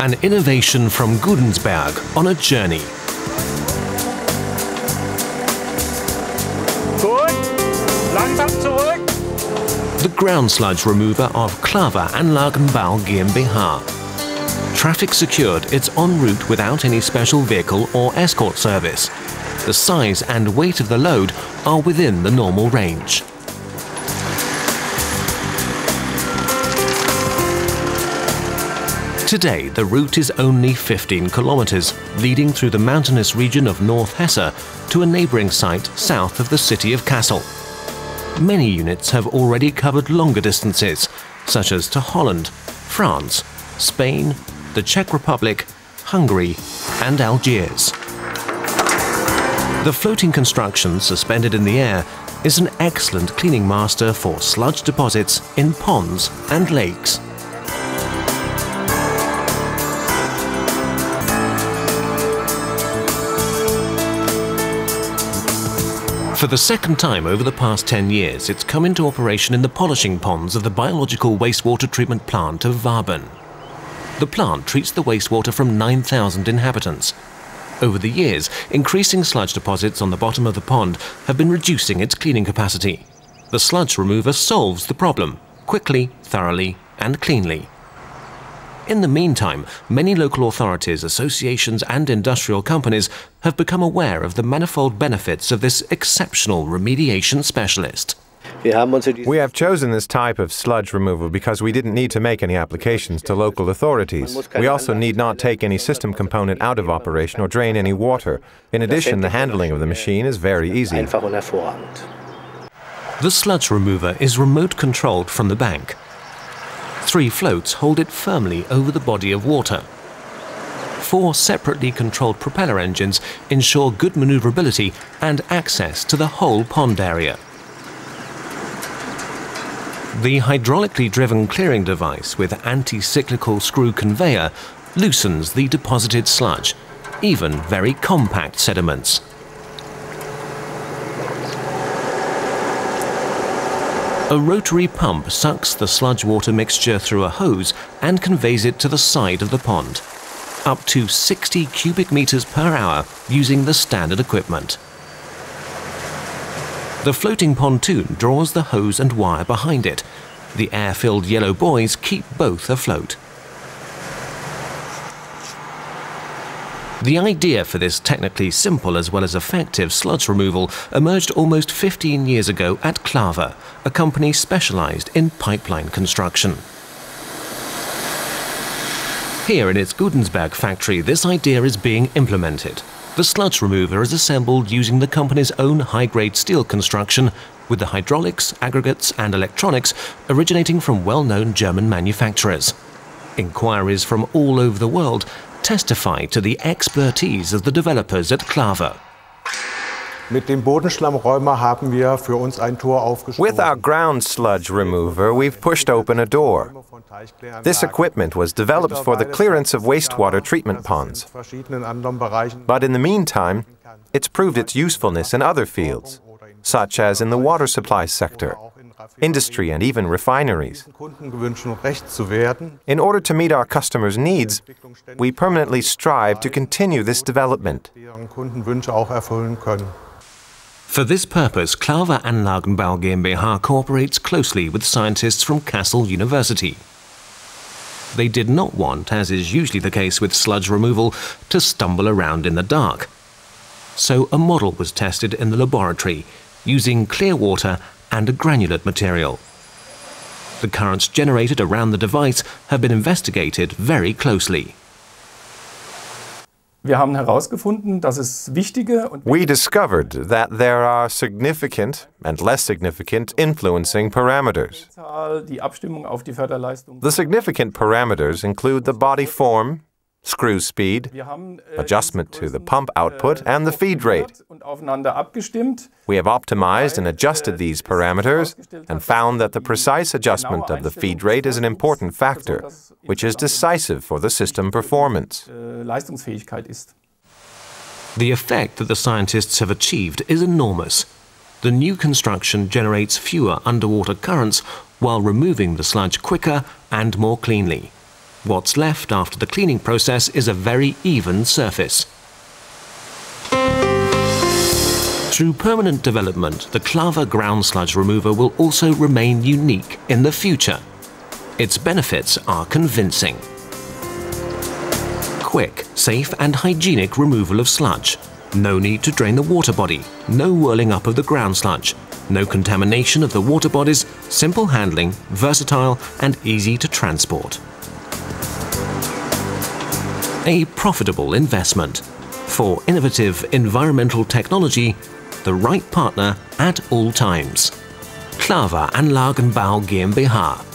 An innovation from Gudensberg on a journey. Gut, langsam zurück. The ground sludge remover of Klawa and Anlagenbau GmbH. Traffic secured, it's en route without any special vehicle or escort service. The size and weight of the load are within the normal range. Today, the route is only 15 kilometers, leading through the mountainous region of North Hesse to a neighboring site south of the city of Kassel. Many units have already covered longer distances, such as to Holland, France, Spain, the Czech Republic, Hungary, and Algiers. The floating construction suspended in the air is an excellent cleaning master for sludge deposits in ponds and lakes. For the second time over the past 10 years, it's come into operation in the polishing ponds of the biological wastewater treatment plant of Wabern. The plant treats the wastewater from 9,000 inhabitants. Over the years, increasing sludge deposits on the bottom of the pond have been reducing its cleaning capacity. The sludge remover solves the problem, quickly, thoroughly and cleanly. In the meantime, many local authorities, associations, and industrial companies have become aware of the manifold benefits of this exceptional remediation specialist. We have chosen this type of sludge removal because we didn't need to make any applications to local authorities. We also need not take any system component out of operation or drain any water. In addition, the handling of the machine is very easy. The sludge remover is remote controlled from the bank. Three floats hold it firmly over the body of water. Four separately controlled propeller engines ensure good maneuverability and access to the whole pond area. The hydraulically driven clearing device with anti-cyclical screw conveyor loosens the deposited sludge, even very compact sediments. A rotary pump sucks the sludge water mixture through a hose and conveys it to the side of the pond, up to 60 cubic meters per hour using the standard equipment. The floating pontoon draws the hose and wire behind it. The air-filled yellow buoys keep both afloat. The idea for this technically simple as well as effective sludge removal emerged almost 15 years ago at Klawa, a company specialized in pipeline construction. Here in its Gudensberg factory, this idea is being implemented. The sludge remover is assembled using the company's own high-grade steel construction with the hydraulics, aggregates and electronics originating from well-known German manufacturers. Inquiries from all over the world testify to the expertise of the developers at Klawa. With our ground sludge remover, we've pushed open a door. This equipment was developed for the clearance of wastewater treatment ponds. But in the meantime, it's proved its usefulness in other fields, such as in the water supply sector industry, and even refineries. In order to meet our customers' needs, we permanently strive to continue this development. For this purpose, Klawa Anlagenbau GmbH cooperates closely with scientists from Kassel University. They did not want, as is usually the case with sludge removal, to stumble around in the dark. So a model was tested in the laboratory, using clear water and a granulate material. The currents generated around the device have been investigated very closely. We discovered that there are significant and less significant influencing parameters. The significant parameters include the body form, screw speed, adjustment to the pump output, and the feed rate. We have optimized and adjusted these parameters and found that the precise adjustment of the feed rate is an important factor, which is decisive for the system performance. The effect that the scientists have achieved is enormous. The new construction generates fewer underwater currents while removing the sludge quicker and more cleanly. What's left after the cleaning process is a very even surface. Through permanent development, the Klawa ground sludge remover will also remain unique in the future. Its benefits are convincing. Quick, safe and hygienic removal of sludge. No need to drain the water body, no whirling up of the ground sludge, no contamination of the water bodies, simple handling, versatile and easy to transport. A profitable investment. For innovative environmental technology, the right partner at all times. Klawa Anlagenbau GmbH